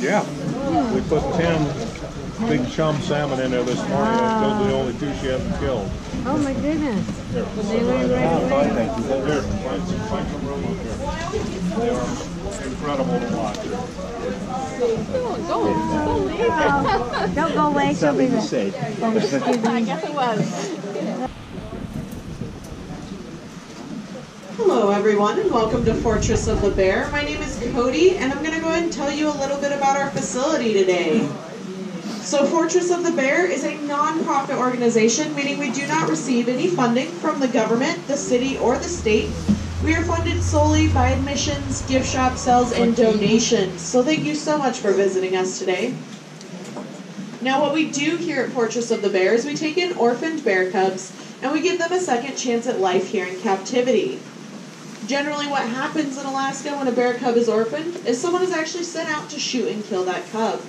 Yeah. We put 10 big chum salmon in there this morning. and Those are the only two she hasn't killed. Oh my goodness. Here. They went right away. Here, find some, find some room up here. They are incredible to watch. Oh, don't go away. She'll be there. say. Oh, excuse me. Yes, it was. Hello everyone and welcome to Fortress of the Bear. My name is Cody and I'm going to go ahead and tell you a little bit about our facility today. So Fortress of the Bear is a non-profit organization, meaning we do not receive any funding from the government, the city, or the state. We are funded solely by admissions, gift shop sales, and donations. So thank you so much for visiting us today. Now what we do here at Fortress of the Bear is we take in orphaned bear cubs and we give them a second chance at life here in captivity. Generally, what happens in Alaska when a bear cub is orphaned is someone is actually sent out to shoot and kill that cub.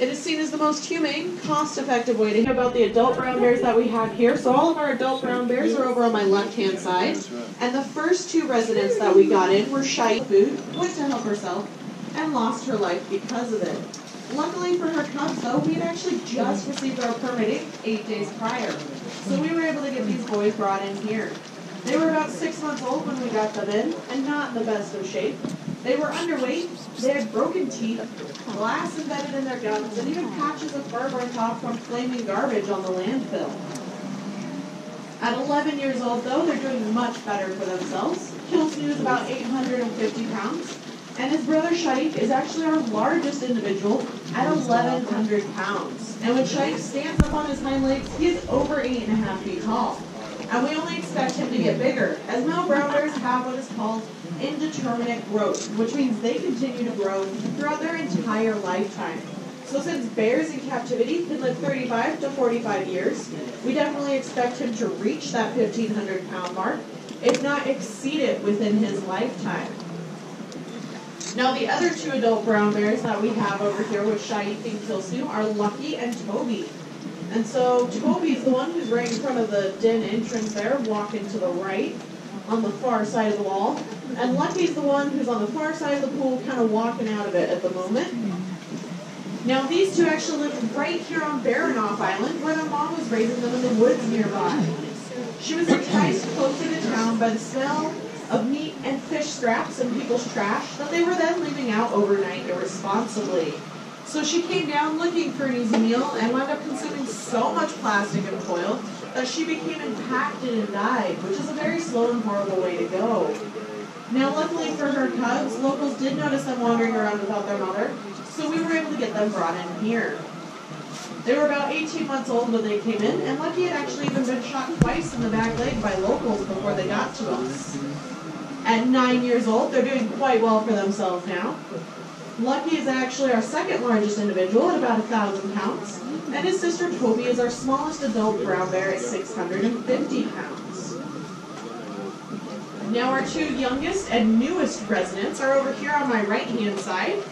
It is seen as the most humane, cost-effective way to hear about the adult brown bears that we have here. So all of our adult brown bears are over on my left-hand side. And the first two residents that we got in were shy food, went to help herself, and lost her life because of it. Luckily for her cubs, though, we had actually just received our permitting eight days prior. So we were able to get these boys brought in here. They were about six months old when we got them in, and not in the best of shape. They were underweight, they had broken teeth, glass embedded in their gums, and even patches of fur burnt off from flaming garbage on the landfill. At 11 years old, though, they're doing much better for themselves. Killisnoo is about 850 pounds, and his brother Shaik is actually our largest individual at 1,100 pounds. And when Shaik stands up on his hind legs, he is over eight and a half feet tall. And we only expect him to get bigger, as male brown bears have what is called indeterminate growth, which means they continue to grow throughout their entire lifetime. So since bears in captivity can live 35 to 45 years, we definitely expect him to reach that 1,500 pound mark, if not exceed it within his lifetime. Now the other two adult brown bears that we have over here with Shaik and Killisnoo are Lucky and Toby. And so Toby's the one who's right in front of the den entrance there, walking to the right on the far side of the wall. And Lucky's the one who's on the far side of the pool, kind of walking out of it at the moment. Now these two actually live right here on Baranof Island, where their mom was raising them in the woods nearby. She was enticed closer to town by the smell of meat and fish scraps and people's trash that they were then leaving out overnight irresponsibly. So she came down looking for an easy meal and wound up consuming so much plastic and foil that she became impacted and died, which is a very slow and horrible way to go. Now, luckily for her cubs, locals did notice them wandering around without their mother, so we were able to get them brought in here. They were about 18 months old when they came in, and Lucky had actually even been shot twice in the back leg by locals before they got to us. At nine years old, they're doing quite well for themselves now. Lucky is actually our second largest individual at about a thousand pounds, and his sister Toby is our smallest adult brown bear at 650 pounds. Now our two youngest and newest residents are over here on my right hand side.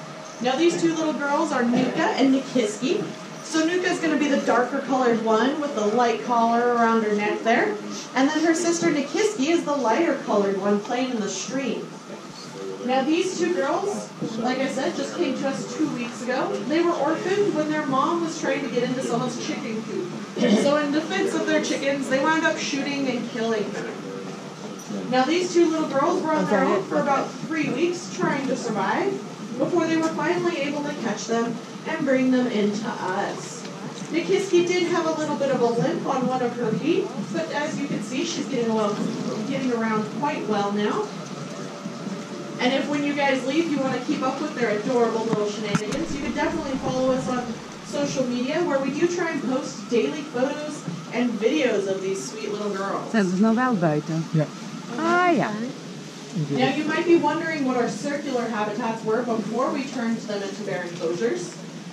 Now these two little girls are Nuka and Nikiski. So Nuka is going to be the darker colored one with the light collar around her neck there. And then her sister Nikiski is the lighter colored one playing in the stream. Now these two girls, like I said, just came to us two weeks ago. They were orphaned when their mom was trying to get into someone's chicken coop. So in defense of their chickens, they wound up shooting and killing them. Now these two little girls were on their own for about three weeks trying to survive before they were finally able to catch them and bring them into us. Nikiski did have a little bit of a limp on one of her feet, but as you can see, she's getting well, getting around quite well now. And if when you guys leave you want to keep up with their adorable little shenanigans, you can definitely follow us on social media where we do try and post daily photos and videos of these sweet little girls. Zijn ze nou wel buiten? Ja. Ah ja. Now you might be wondering what our circular habitats were before we turned them into bear enclosures.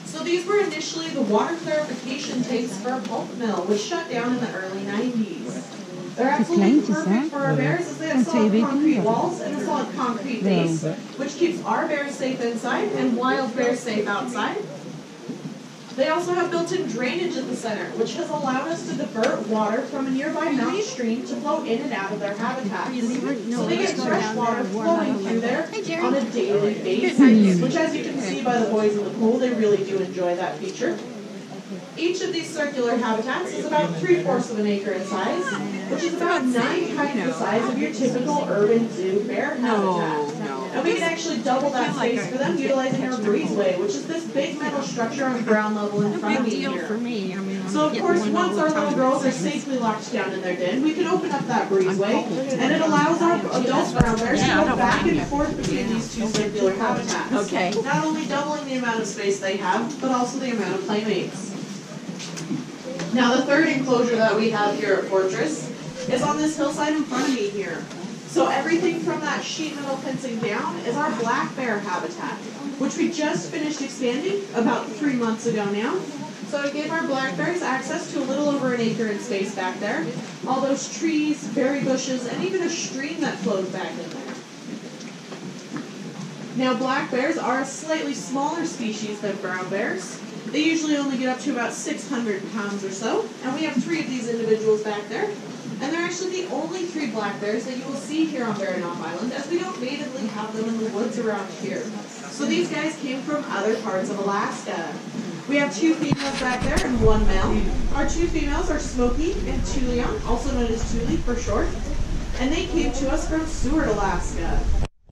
So these were initially the water clarification tanks for a pulp mill, which shut down in the early 90s. They're absolutely perfect for our bears as they have solid concrete walls and a solid concrete base, which keeps our bears safe inside and wild bears safe outside. They also have built-in drainage at the center, which has allowed us to divert water from a nearby mountain stream to flow in and out of their habitats. So they get fresh water flowing through there on a daily basis, which as you can see by by the boys in the pool. They really do enjoy that feature. Each of these circular habitats is about three fourths of an acre in size, which is about nine times the size of your typical urban zoo bear habitat. And we can actually double that space for them utilizing our breezeway, which is this big metal structure on ground level in front of me here. for me. I mean, So of course, once our little girls are safely locked down in their den, we can open up that breezeway, and it allows our adult brown bears to go back and forth between these two circular habitats. Okay. Not only doubling the amount of space they have, but also the amount of playmates. Now, the third enclosure that we have here at Fortress is on this hillside in front of me here. So everything from that sheet metal fencing down is our black bear habitat, which we just finished expanding about three months ago now. So it gave our black bears access to a little over an acre in space back there. All those trees, berry bushes, and even a stream that flows back in there. Now, black bears are a slightly smaller species than brown bears. They usually only get up to about 600 pounds or so, and we have three of these individuals back there. And they're actually the only three black bears that you will see here on Baranof Island, as we don't natively have them in the woods around here. So these guys came from other parts of Alaska. We have two females back there and one male. Our two females are Smokey and Tulion, also known as Tuli for short, and they came to us from Seward, Alaska.